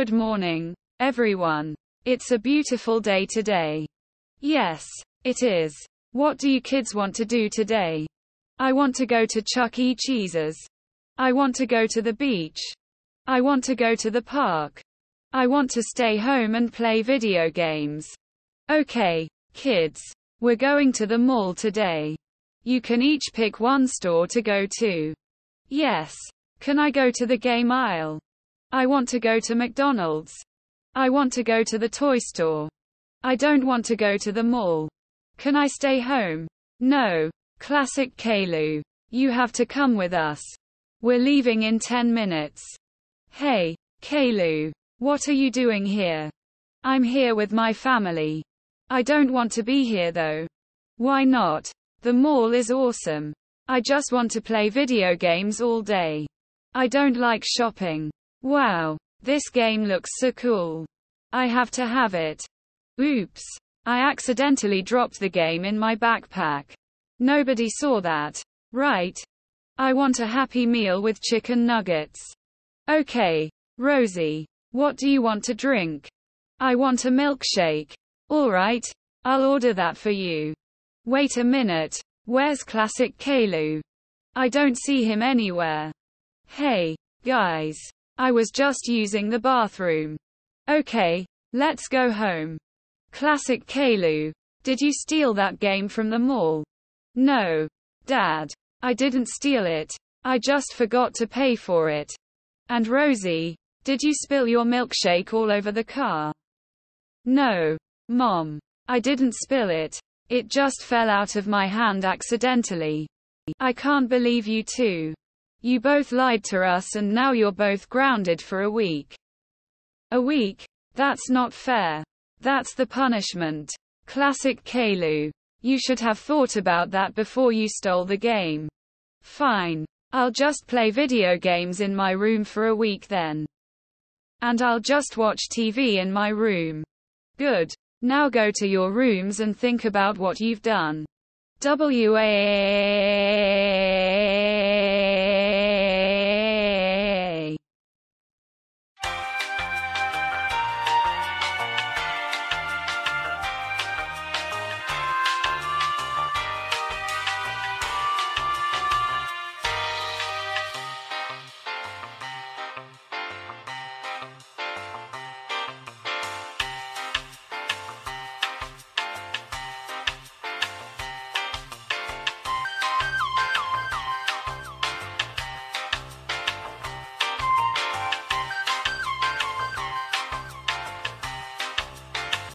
Good morning, everyone. It's a beautiful day today. Yes, it is. What do you kids want to do today? I want to go to Chuck E. Cheese's. I want to go to the beach. I want to go to the park. I want to stay home and play video games. Okay, kids. We're going to the mall today. You can each pick one store to go to. Yes. Can I go to the game aisle? I want to go to McDonald's. I want to go to the toy store. I don't want to go to the mall. Can I stay home? No. Classic Caillou. You have to come with us. We're leaving in 10 minutes. Hey, Caillou. What are you doing here? I'm here with my family. I don't want to be here though. Why not? The mall is awesome. I just want to play video games all day. I don't like shopping. Wow. This game looks so cool. I have to have it. Oops. I accidentally dropped the game in my backpack. Nobody saw that. Right. I want a happy meal with chicken nuggets. Okay. Rosie. What do you want to drink? I want a milkshake. Alright. I'll order that for you. Wait a minute. Where's classic Caillou? I don't see him anywhere. Hey, guys. I was just using the bathroom. Okay, let's go home. Classic Caillou. Did you steal that game from the mall? No. Dad. I didn't steal it. I just forgot to pay for it. And Rosie, did you spill your milkshake all over the car? No. Mom. I didn't spill it. It just fell out of my hand accidentally. I can't believe you two. You both lied to us and now you're both grounded for a week. A week? That's not fair. That's the punishment. Classic Caillou. You should have thought about that before you stole the game. Fine. I'll just play video games in my room for a week then. And I'll just watch TV in my room. Good. Now go to your rooms and think about what you've done. WA